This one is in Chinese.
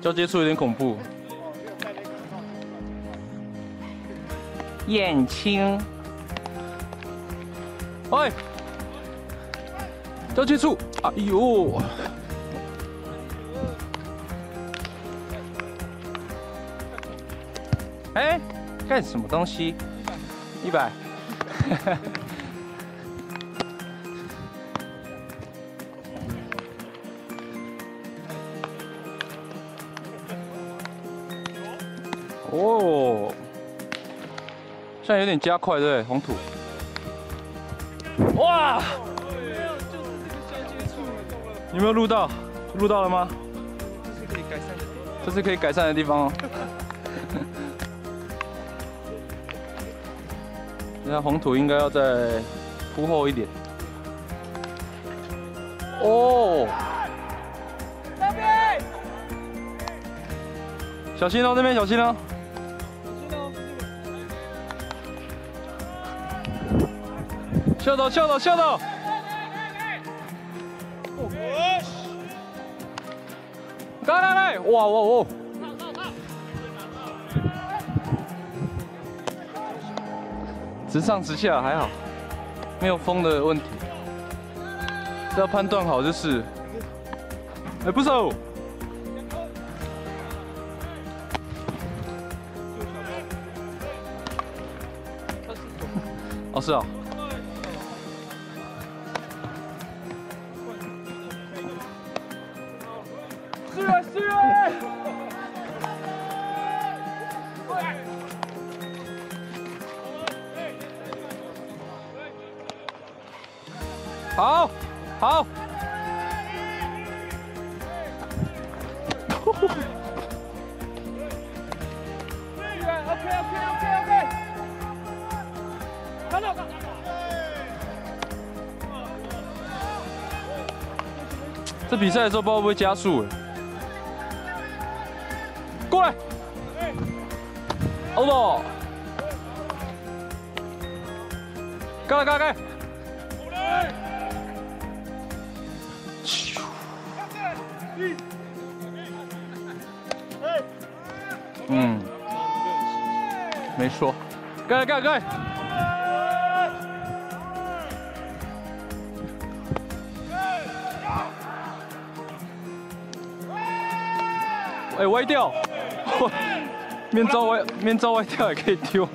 交接处有点恐怖。燕青，喂，交接处，哎呦，哎，干什么东西？一百。哦，现在有点加快，对不对？红土。哇！有没有录到？录到了吗？这是可以改善的地方。这是可以改善的地方哦。那红土应该要再铺厚一点。哦。那边。小心哦，那边小心哦。笑到笑到笑到！来来来，哇哇哇！直上直下还好，没有风的问题。要判断好就是。哎，不走。哦，是啊。好，好。这比赛的时候不知道会不会加速？过来，over，盖来盖盖。嗯，没说，盖盖盖。哎，歪掉，面罩歪，面罩歪掉也可以丢。